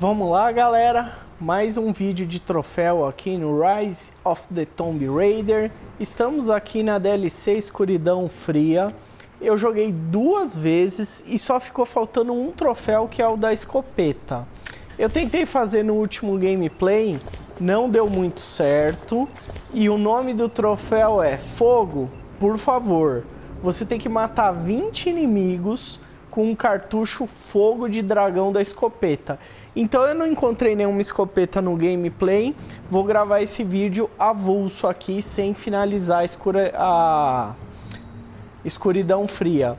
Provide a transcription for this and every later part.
Vamos lá, galera. Mais um vídeo de troféu aqui no Rise of the Tomb Raider. Estamos aqui na DLC Escuridão Fria. Eu joguei duas vezes e só ficou faltando um troféu que é o da escopeta. Eu tentei fazer no último gameplay, não deu muito certo. E o nome do troféu é Fogo, por favor. Você tem que matar 20 inimigos com um cartucho Fogo de Dragão da escopeta. Então eu não encontrei nenhuma escopeta no gameplay. Vou gravar esse vídeo avulso aqui sem finalizar a, escura, a escuridão fria.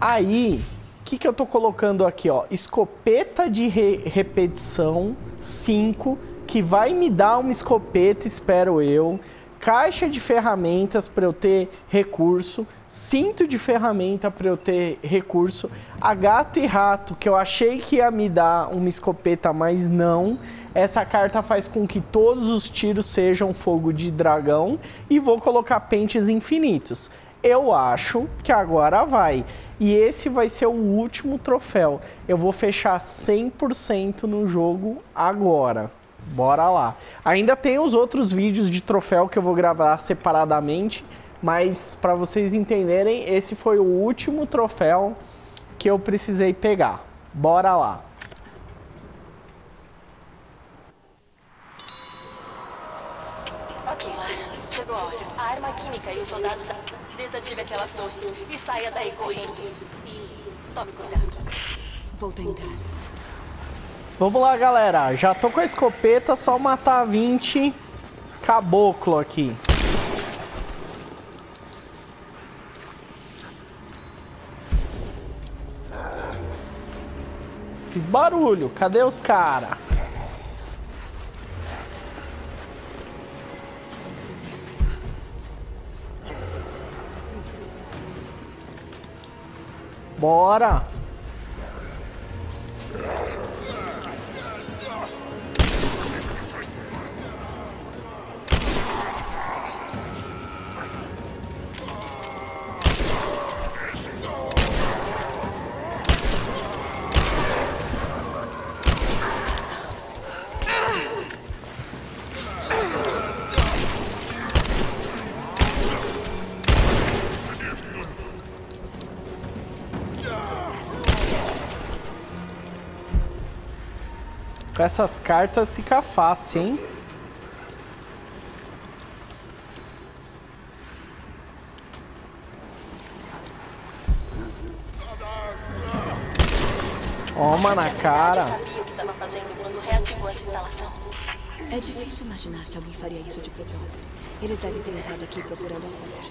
Aí, o que, que eu tô colocando aqui? Ó? Escopeta de re repetição 5, que vai me dar uma escopeta, espero eu caixa de ferramentas para eu ter recurso, cinto de ferramenta para eu ter recurso, a gato e rato que eu achei que ia me dar uma escopeta, mas não. Essa carta faz com que todos os tiros sejam fogo de dragão e vou colocar pentes infinitos. Eu acho que agora vai. E esse vai ser o último troféu. Eu vou fechar 100% no jogo agora. Bora lá. Ainda tem os outros vídeos de troféu que eu vou gravar separadamente, mas para vocês entenderem, esse foi o último troféu que eu precisei pegar. Bora lá. Ok, Lara. Chegou a hora. A arma química e os soldados... Desative aquelas torres e saia daí correndo. E tome cuidado. Vou tentar. Vamos lá, galera. Já tô com a escopeta, só matar 20 caboclo aqui. Fiz barulho. Cadê os cara? Bora. Com essas cartas fica fácil, hein? Toma na cara. É difícil imaginar que alguém faria isso de propósito. Eles devem ter entrado aqui procurando a fonte.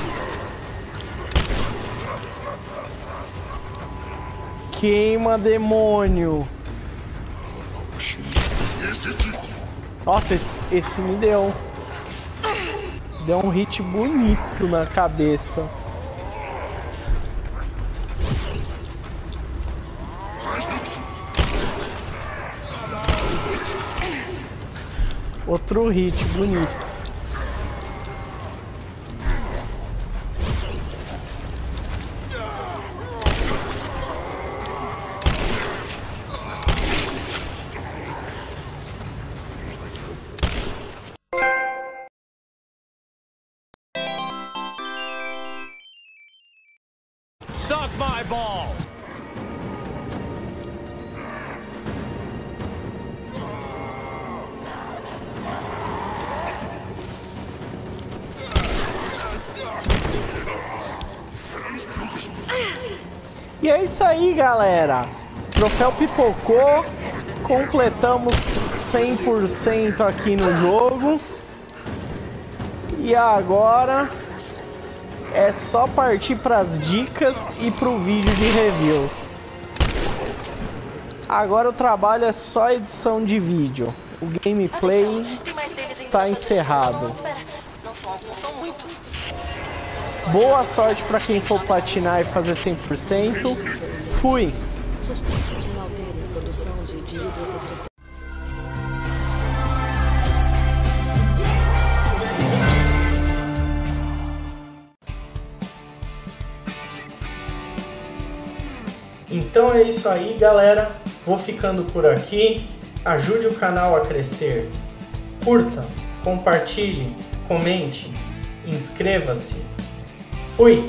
Queima, demônio. Nossa, esse, esse me deu. Deu um hit bonito na cabeça. Outro hit bonito. Suck my ball! E é isso aí, galera. Troféu pipocou. Completamos 100% aqui no jogo. E agora é só partir para as dicas e para o vídeo de review. Agora o trabalho é só edição de vídeo. O gameplay está encerrado. Boa sorte para quem for platinar e fazer 100%. Fui! Então é isso aí, galera. Vou ficando por aqui. Ajude o canal a crescer. Curta, compartilhe, comente, inscreva-se. Fui!